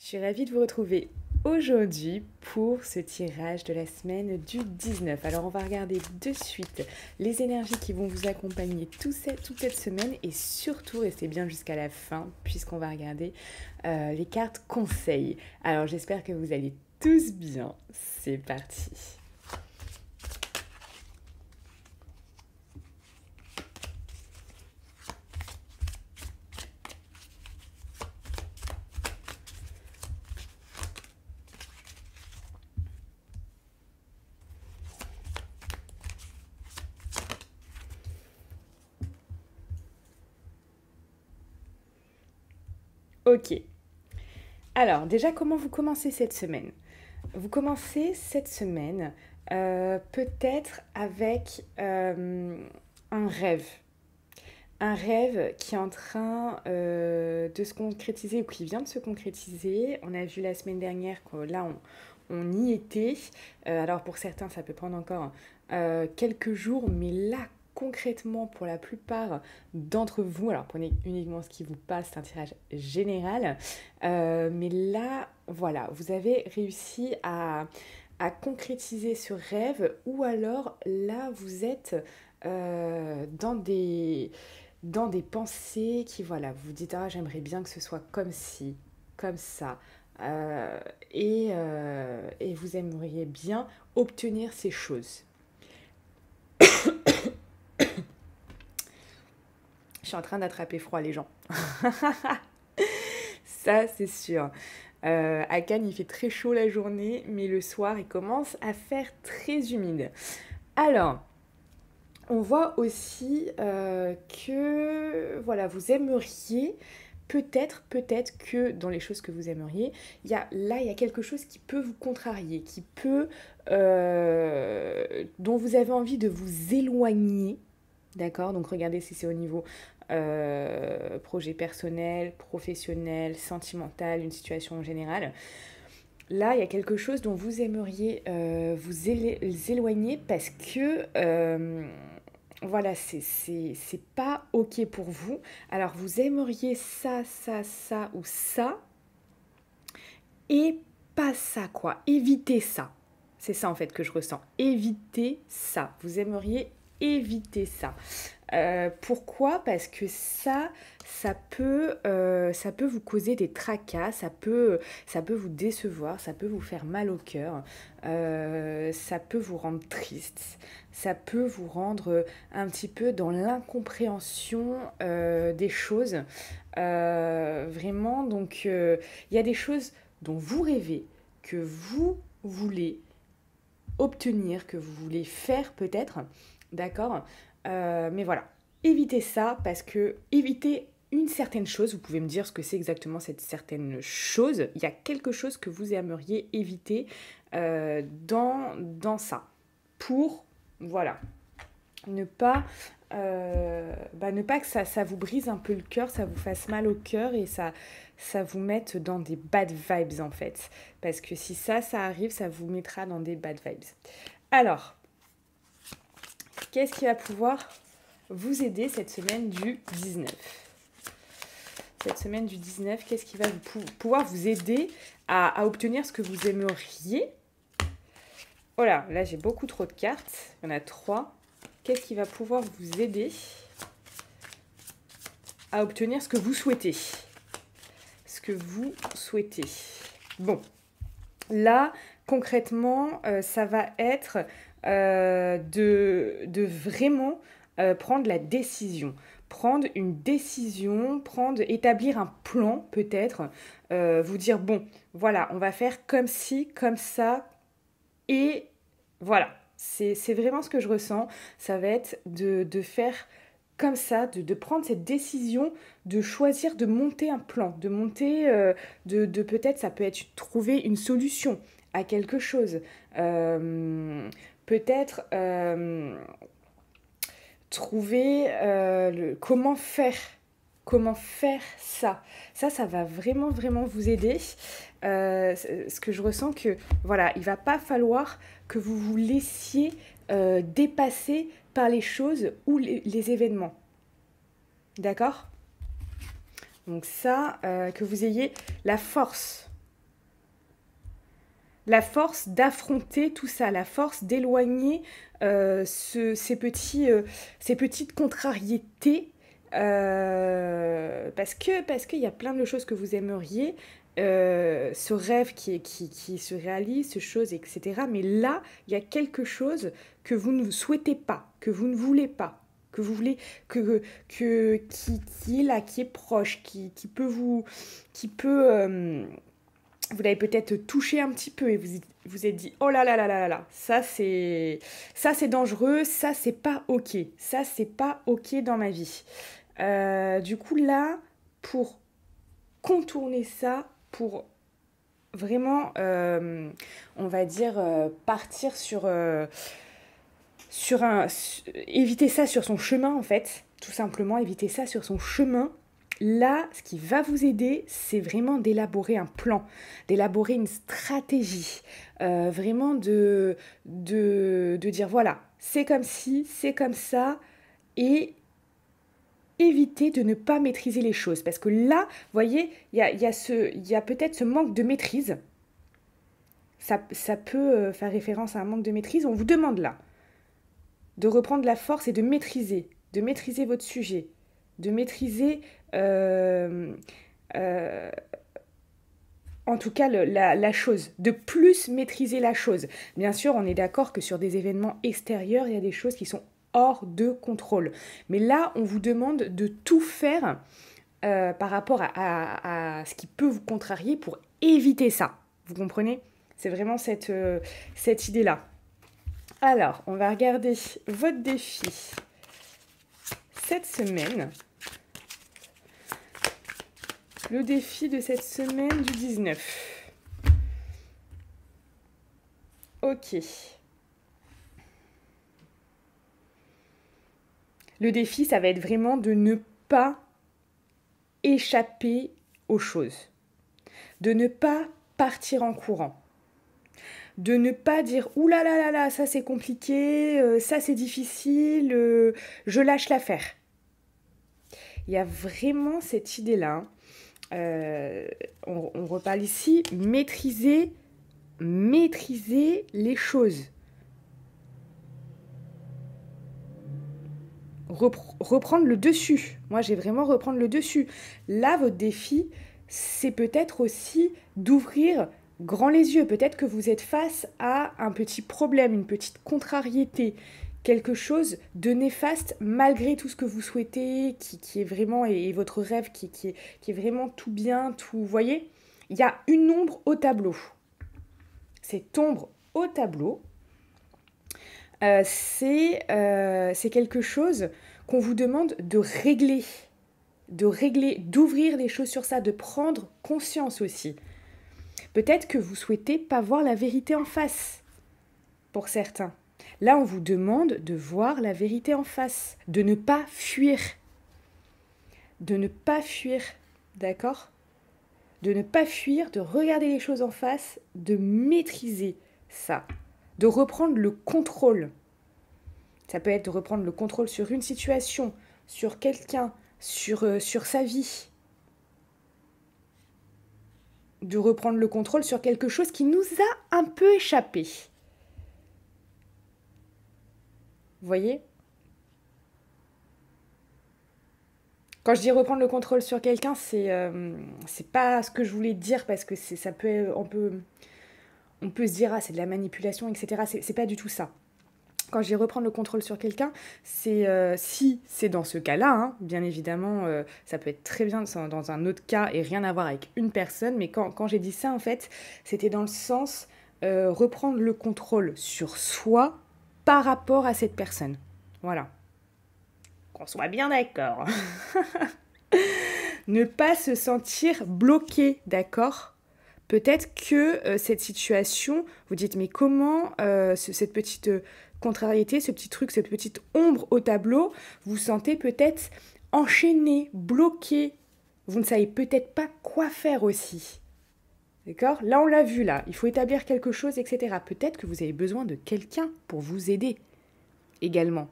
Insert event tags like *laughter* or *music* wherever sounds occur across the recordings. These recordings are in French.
Je suis ravie de vous retrouver aujourd'hui pour ce tirage de la semaine du 19. Alors on va regarder de suite les énergies qui vont vous accompagner toute cette, semaine et surtout restez bien jusqu'à la fin puisqu'on va regarder euh, les cartes conseils. Alors j'espère que vous allez tous bien. C'est parti. Ok. Alors, déjà, comment vous commencez cette semaine? Vous commencez cette semaine euh, peut-être avec euh, un rêve. Un rêve qui est en train euh, de se concrétiser ou qui vient de se concrétiser. On a vu la semaine dernière que là, on, on y était. alors pour certains, ça peut prendre encore quelques jours, mais là, concrètement pour la plupart d'entre vous, alors prenez uniquement ce qui vous passe, c'est un tirage général, euh, mais là, voilà, vous avez réussi à, concrétiser ce rêve ou alors là, vous êtes euh, dans des dans des pensées qui, voilà, vous dites, ah, j'aimerais bien que ce soit comme ci, comme ça. Euh, et, et vous aimeriez bien obtenir ces choses. Je suis en train d'attraper froid, les gens. *laughs* Ça, c'est sûr. Euh, à Cannes, il fait très chaud la journée, mais le soir, il commence à faire très humide. Alors, on voit aussi euh, que voilà, vous aimeriez peut-être, peut-être que dans les choses que vous aimeriez, il y a, là, il y a quelque chose qui peut vous contrarier, qui peut, euh, dont vous avez envie de vous éloigner. D'accord Donc regardez si c'est au niveau euh, projet personnel, professionnel, sentimental, une situation générale. Là, il y a quelque chose dont vous aimeriez euh, vous éloigner parce que euh, voilà, c'est pas OK pour vous. Alors, vous aimeriez ça, ça, ça ou ça et pas ça, quoi. Évitez ça. C'est ça en fait que je ressens. Évitez ça. Vous aimeriez éviter ça. Euh, pourquoi? Parce que ça, ça peut, euh, ça peut vous causer des tracas, ça peut, ça peut vous décevoir, ça peut vous faire mal au cœur, euh, ça peut vous rendre triste, ça peut vous rendre un petit peu dans l'incompréhension des choses. vraiment, donc il y a des choses dont vous rêvez, que vous voulez obtenir, que vous voulez faire peut-être, d'accord? Euh, mais voilà, évitez ça parce que évitez une certaine chose, vous pouvez me dire ce que c'est exactement cette certaine chose, il y a quelque chose que vous aimeriez éviter euh, dans, dans ça, pour, voilà, ne pas, euh, bah, ne pas que ça, ça vous brise un peu le cœur, ça vous fasse mal au cœur et ça, ça vous mette dans des bad vibes en fait, parce que si ça, ça arrive, ça vous mettra dans des bad vibes. Alors, qu'est-ce qui va pouvoir vous aider cette semaine du 19 Cette semaine du 19, qu'est-ce qui va pouvoir vous aider à, obtenir ce que vous aimeriez? Voilà, là j'ai beaucoup trop de cartes. Il y en a trois. Qu'est-ce qui va pouvoir vous aider à obtenir ce que vous souhaitez? Ce que vous souhaitez. Bon, là, concrètement, euh, ça va être euh, de, de, vraiment euh, prendre la décision. Prendre une décision, prendre, établir un plan peut-être, euh, vous dire, bon, voilà, on va faire comme ci, comme ça, et voilà. C'est vraiment ce que je ressens. Ça va être de, de faire comme ça, de, de, prendre cette décision, de choisir de monter un plan, de monter, de, de peut-être, ça peut être trouver une solution à quelque chose. Peut-être euh, trouver euh, le, comment faire comment faire ça. Ça, ça va vraiment, vraiment vous aider. Euh, ce que je ressens que, voilà, il va pas falloir que vous vous laissiez dépasser par les choses ou les, les événements. D'accord? Donc ça, que vous ayez la force la force d'affronter tout ça, la force d'éloigner euh, ces, euh, ces petites contrariétés. Euh, parce que parce qu'il y a plein de choses que vous aimeriez, ce rêve qui, se réalise, ce chose, etc. Mais là, il y a quelque chose que vous ne souhaitez pas, que vous ne voulez pas, que vous voulez, que, qui est là, qui est proche, qui, qui peut vous, qui peut, vous l'avez peut-être touché un petit peu et vous vous êtes dit oh là là là là là ça c'est ça c'est dangereux ça c'est pas ok ça c'est pas ok dans ma vie. Euh, du coup là pour contourner ça pour vraiment euh, on va dire euh, partir sur sur un éviter ça sur son chemin en fait tout simplement éviter ça sur son chemin Là, ce qui va vous aider, c'est vraiment d'élaborer un plan, d'élaborer une stratégie, euh, vraiment de, de, dire voilà, c'est comme ci, c'est comme ça, et éviter de ne pas maîtriser les choses. Parce que là, vous voyez, il y a, y a peut-être ce manque de maîtrise. Ça, ça peut euh, faire référence à un manque de maîtrise. On vous demande là de reprendre la force et de maîtriser, de maîtriser votre sujet, de maîtriser euh, euh, en tout cas la, chose, de plus maîtriser la chose. Bien sûr, on est d'accord que sur des événements extérieurs, il y a des choses qui sont hors de contrôle. Mais là, on vous demande de tout faire euh, par rapport à, ce qui peut vous contrarier pour éviter ça. Vous comprenez? C'est vraiment cette, cette idée-là. Alors, on va regarder votre défi cette semaine le défi de cette semaine du 19. Ok. Le défi, ça va être vraiment de ne pas échapper aux choses. De ne pas partir en courant. De ne pas dire ouh là là là là, ça c'est compliqué, euh, ça c'est difficile, euh, je lâche l'affaire. Il y a vraiment cette idée-là euh, on, reparle ici, maîtriser, maîtriser les choses. reprendre le dessus. Moi, j'ai vraiment reprendre le dessus. Là, votre défi, c'est peut-être aussi d'ouvrir grand les yeux. Peut-être que vous êtes face à un petit problème, une petite contrariété, quelque chose de néfaste malgré tout ce que vous souhaitez, qui, est vraiment, et, votre rêve qui, est, vraiment tout bien, tout, vous voyez, il y a une ombre au tableau. Cette ombre au tableau, euh, euh, c'est quelque chose qu'on vous demande de régler, de régler, d'ouvrir les choses sur ça, de prendre conscience aussi. Peut-être que vous souhaitez pas voir la vérité en face, pour certains. Là, on vous demande de voir la vérité en face, de ne pas fuir. De ne pas fuir, d'accord? De ne pas fuir, de regarder les choses en face, de maîtriser ça, de reprendre le contrôle. Ça peut être de reprendre le contrôle sur une situation, sur quelqu'un, sur, euh, sur sa vie. De reprendre le contrôle sur quelque chose qui nous a un peu échappé. Vous voyez? Quand je dis reprendre le contrôle sur quelqu'un, c'est euh, pas ce que je voulais dire parce que ça peut on peut on peut se dire ah c'est de la manipulation etc. C'est pas du tout ça. Quand je dis reprendre le contrôle sur quelqu'un, c'est euh, si c'est dans ce cas-là, hein, bien évidemment, euh, ça peut être très bien dans un autre cas et rien à voir avec une personne, mais quand, quand j'ai dit ça, en fait, c'était dans le sens reprendre le contrôle sur soi par rapport à cette personne. Voilà. Qu'on soit bien d'accord. *laughs* ne pas se sentir bloqué, d'accord? Peut-être que euh, cette situation, vous dites, mais comment euh, cette petite euh, contrariété, ce petit truc, cette petite ombre au tableau, vous sentez peut-être enchaîné, bloqué? Vous ne savez peut-être pas quoi faire aussi. D'accord? Là, on l'a vu, là. Il faut établir quelque chose, etc. Peut-être que vous avez besoin de quelqu'un pour vous aider également.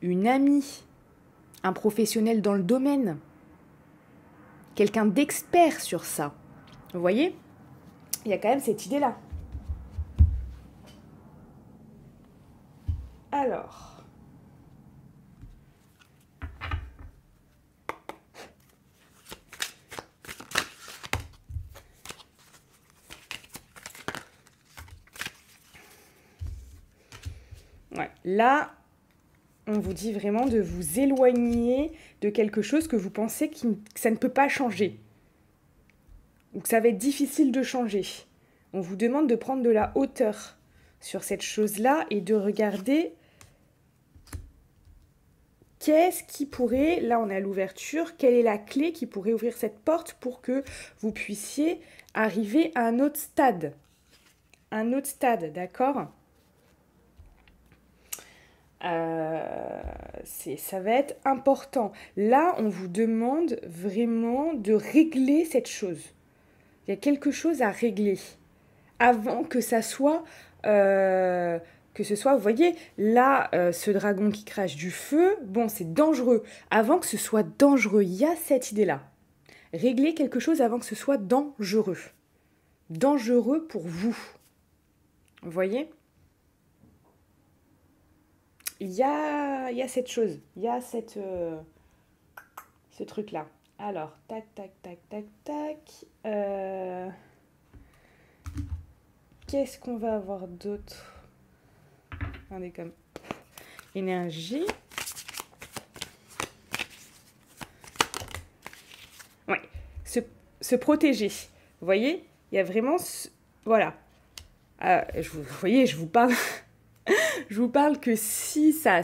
Une amie, un professionnel dans le domaine, quelqu'un d'expert sur ça. Vous voyez? Il y a quand même cette idée-là. Alors. Là, on vous dit vraiment de vous éloigner de quelque chose que vous pensez que ça ne peut pas changer. Ou que ça va être difficile de changer. On vous demande de prendre de la hauteur sur cette chose-là et de regarder qu'est-ce qui pourrait, là on a l'ouverture, quelle est la clé qui pourrait ouvrir cette porte pour que vous puissiez arriver à un autre stade. Un autre stade, d'accord? Euh, ça va être important. Là, on vous demande vraiment de régler cette chose. Il y a quelque chose à régler avant que ça soit... Euh, que ce soit, vous voyez, là, euh, ce dragon qui crache du feu, bon, c'est dangereux. Avant que ce soit dangereux, il y a cette idée-là. Régler quelque chose avant que ce soit dangereux. Dangereux pour vous. Vous voyez? Il y a, y a cette chose, il y a cette, euh, ce truc-là. Alors, tac, tac, tac, tac, tac. Euh, qu'est-ce qu'on va avoir d'autre? Est comme énergie. Oui, se, se, protéger. Vous voyez Il y a vraiment... Voilà. Euh, je, vous voyez, je vous parle je vous parle que si ça,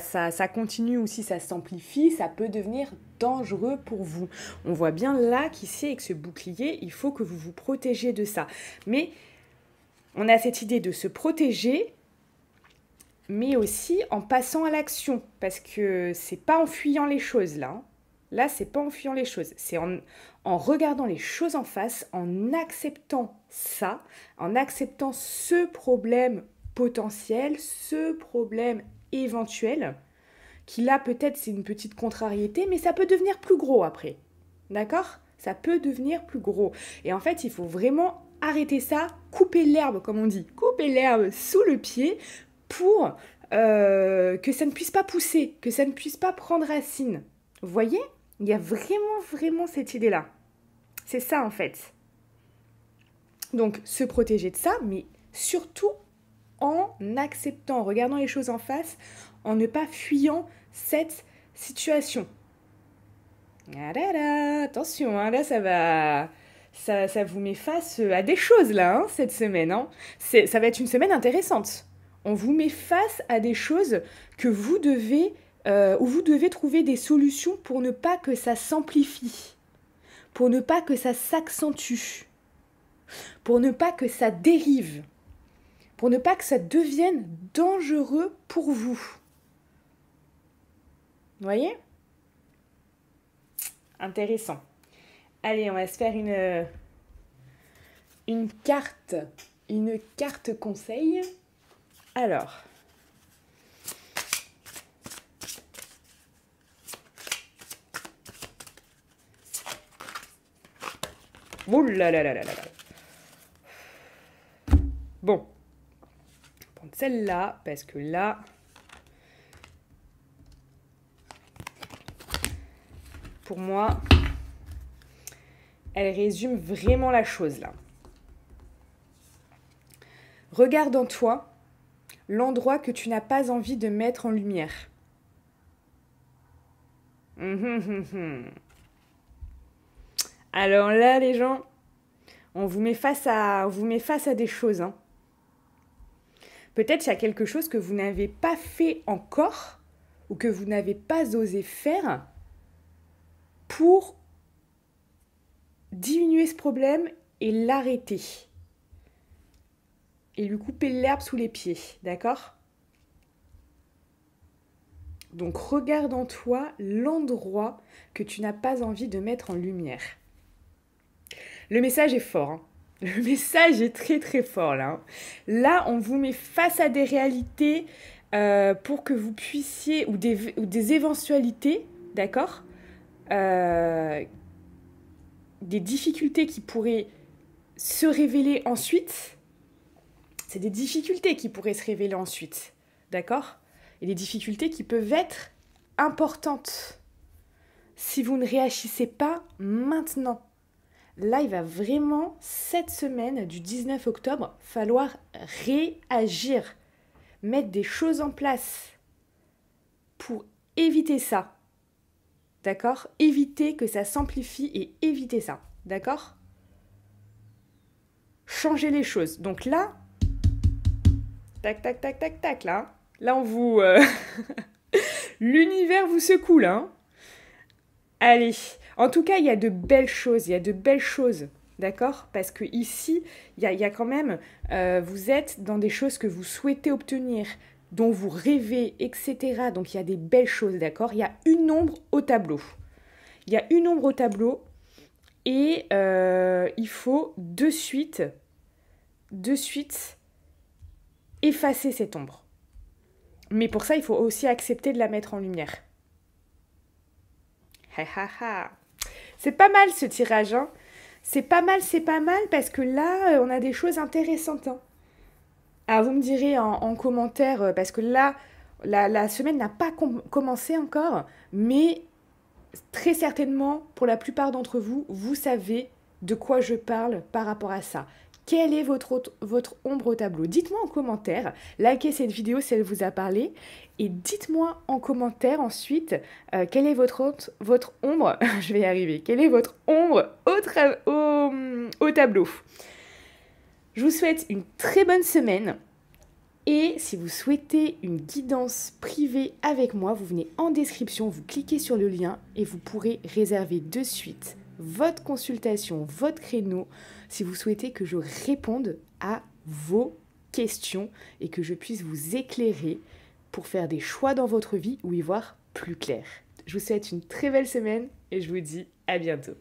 continue ou si ça s'amplifie, ça peut devenir dangereux pour vous. On voit bien là qu'ici, avec ce bouclier, il faut que vous vous protégiez de ça. Mais on a cette idée de se protéger, mais aussi en passant à l'action, parce que c'est pas en fuyant les choses là. Hein. Là, c'est pas en fuyant les choses, c'est en regardant les choses en face, en acceptant ça, en acceptant ce problème potentiel, ce problème éventuel, qui là peut-être c'est une petite contrariété, mais ça peut devenir plus gros après. D'accord? Ça peut devenir plus gros. Et en fait, il faut vraiment arrêter ça, couper l'herbe, comme on dit, couper l'herbe sous le pied pour euh, que ça ne puisse pas pousser, que ça ne puisse pas prendre racine. Vous voyez? Il y a vraiment, vraiment cette idée-là. C'est ça en fait. Donc, se protéger de ça, mais surtout en acceptant, en regardant les choses en face, en ne pas fuyant cette situation. Ah attention, hein, là ça va, ça, ça, vous met face à des choses là hein, cette semaine. Hein. Ça va être une semaine intéressante. On vous met face à des choses que vous devez, euh, où vous devez trouver des solutions pour ne pas que ça s'amplifie, pour ne pas que ça s'accentue, pour ne pas que ça dérive pour ne pas que ça devienne dangereux pour vous. Voyez? Intéressant. Allez, on va se faire une, une carte, une carte conseil. Alors, Ouh. Bon, celle-là, parce que là, pour moi, elle résume vraiment la chose là. Regarde en toi l'endroit que tu n'as pas envie de mettre en lumière. *laughs* Alors là, les gens, on vous met face à, on vous met face à des choses. Hein. Peut-être qu'il y a quelque chose que vous n'avez pas fait encore ou que vous n'avez pas osé faire pour diminuer ce problème et l'arrêter. Et lui couper l'herbe sous les pieds, d'accord? Donc regarde en toi l'endroit que tu n'as pas envie de mettre en lumière. Le message est fort. Hein. Le message est très très fort là. Hein. Là, on vous met face à des réalités euh, pour que vous puissiez, ou des, ou des éventualités, d'accord euh, Des difficultés qui pourraient se révéler ensuite, c'est des difficultés qui pourraient se révéler ensuite. D'accord Et des difficultés qui peuvent être importantes si vous ne réagissez pas maintenant. Là, il va vraiment, cette semaine du 19 octobre, falloir réagir, mettre des choses en place pour éviter ça. D'accord? Éviter que ça s'amplifie et éviter ça. D'accord? Changer les choses. Donc là, tac, tac, tac, tac, tac, là. Là, on vous... Euh, *laughs* l'univers vous secoue. Hein. Allez. En tout cas, il y a de belles choses. Il y a de belles choses. D'accord? Parce que ici, il y a, quand même... Euh, vous êtes dans des choses que vous souhaitez obtenir dont vous rêvez, etc. Donc il y a des belles choses, d'accord? Il y a une ombre au tableau. Il y a une ombre au tableau et euh, il faut de suite, de suite, effacer cette ombre. Mais pour ça, il faut aussi accepter de la mettre en lumière. Ha ha. C'est pas mal ce tirage, hein C'est pas mal, c'est pas mal parce que là, on a des choses intéressantes. Hein alors vous me direz en, commentaire, euh, parce que là, la, semaine n'a pas commencé encore, mais très certainement, pour la plupart d'entre vous, vous savez de quoi je parle par rapport à ça. Quelle est votre, ombre au tableau? Dites-moi en commentaire, likez cette vidéo si elle vous a parlé, et dites-moi en commentaire ensuite euh, quelle est votre, votre ombre, *laughs* je vais y arriver, quelle est votre ombre au, au tableau? Je vous souhaite une très bonne semaine. Et si vous souhaitez une guidance privée avec moi, vous venez en description, vous cliquez sur le lien et vous pourrez réserver de suite votre consultation, votre créneau, si vous souhaitez que je réponde à vos questions et que je puisse vous éclairer pour faire des choix dans votre vie ou y voir plus clair. Je vous souhaite une très belle semaine et je vous dis à bientôt.